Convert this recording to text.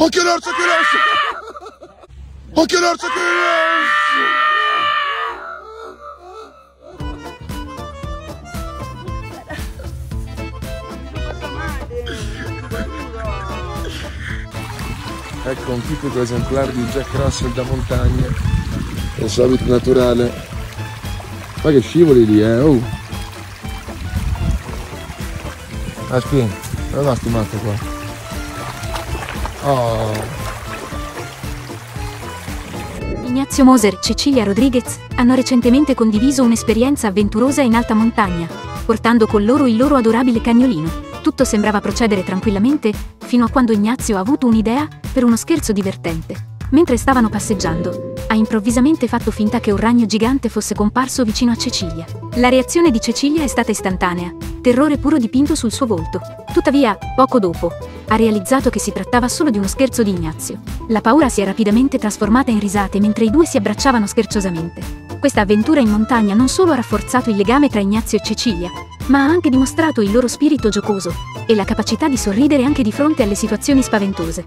Occhio l'orso, occhio l'orso! Occhio l'orso, occhio l'orso! Ecco un tipico esemplare di Jack Russell da montagna. Il suo abito naturale. Ma che scivoli lì, eh? Oh. Ah, spin. Dove va sto matto qua? Oh. Ignazio Moser e Cecilia Rodriguez hanno recentemente condiviso un'esperienza avventurosa in alta montagna, portando con loro il loro adorabile cagnolino. Tutto sembrava procedere tranquillamente, fino a quando Ignazio ha avuto un'idea per uno scherzo divertente. Mentre stavano passeggiando, ha improvvisamente fatto finta che un ragno gigante fosse comparso vicino a Cecilia. La reazione di Cecilia è stata istantanea, terrore puro dipinto sul suo volto. Tuttavia, poco dopo, ha realizzato che si trattava solo di uno scherzo di Ignazio. La paura si è rapidamente trasformata in risate mentre i due si abbracciavano scherzosamente. Questa avventura in montagna non solo ha rafforzato il legame tra Ignazio e Cecilia, ma ha anche dimostrato il loro spirito giocoso e la capacità di sorridere anche di fronte alle situazioni spaventose.